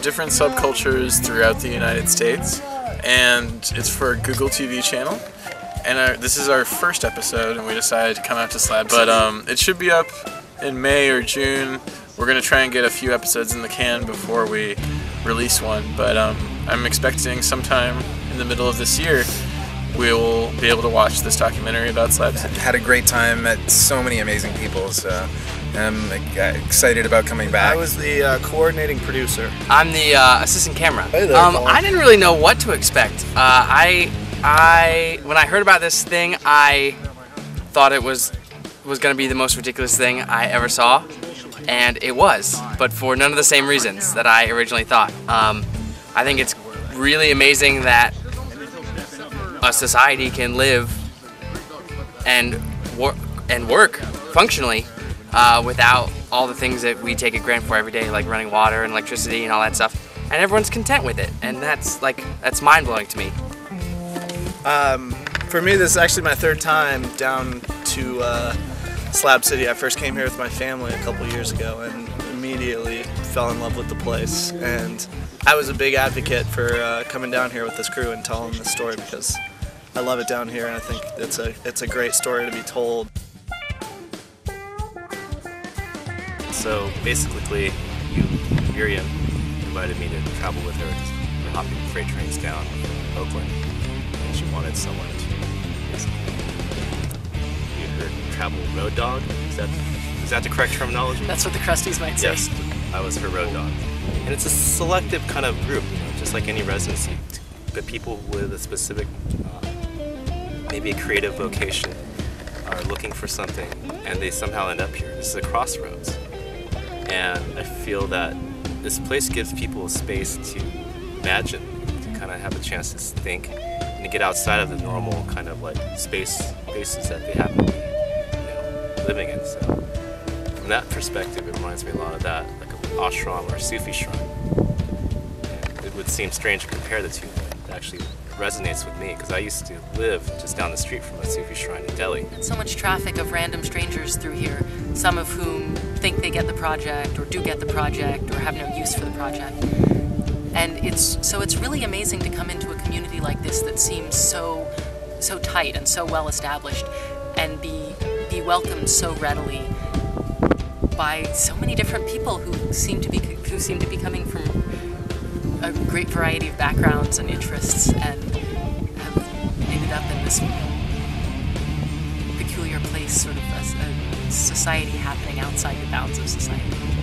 different subcultures throughout the United States, and it's for a Google TV channel. And our, this is our first episode, and we decided to come out to Slab. But um, it should be up in May or June. We're gonna try and get a few episodes in the can before we release one. But um, I'm expecting sometime in the middle of this year we'll be able to watch this documentary about slabs. Had a great time, met so many amazing people, so I'm excited about coming back. I was the uh, coordinating producer. I'm the uh, assistant camera. Hey there, um, Colin. I didn't really know what to expect. Uh, I, I, when I heard about this thing, I thought it was was going to be the most ridiculous thing I ever saw, and it was, but for none of the same reasons that I originally thought. Um, I think it's really amazing that a society can live and work and work functionally uh, without all the things that we take it granted for every day, like running water and electricity and all that stuff. And everyone's content with it, and that's like that's mind blowing to me. Um, for me, this is actually my third time down to uh, Slab City. I first came here with my family a couple years ago and immediately fell in love with the place. And I was a big advocate for uh, coming down here with this crew and telling this story because I love it down here, and I think it's a it's a great story to be told. So basically, you, Miriam, invited me to travel with her. We're hopping freight trains down from Oakland, and she wanted someone to basically be her travel road dog. Is that is that the correct terminology? That's what the Crusties might say. Yes, I was her road dog. And it's a selective kind of group, you know, just like any residency. But people with a specific, uh, maybe a creative vocation, are looking for something, and they somehow end up here. This is a crossroads. And I feel that this place gives people a space to imagine, to kind of have a chance to think, and to get outside of the normal kind of like space spaces that they happen to be you know, living in. So from that perspective, it reminds me a lot of that, like an ashram or a Sufi shrine. And it would seem strange to compare the two, but it actually resonates with me because I used to live just down the street from a Sufi shrine in Delhi. So much traffic of random strangers through here, some of whom they get the project or do get the project or have no use for the project. And it's so it's really amazing to come into a community like this that seems so so tight and so well established and be be welcomed so readily by so many different people who seem to be who seem to be coming from a great variety of backgrounds and interests and have ended up in this sort of as a society happening outside the bounds of society.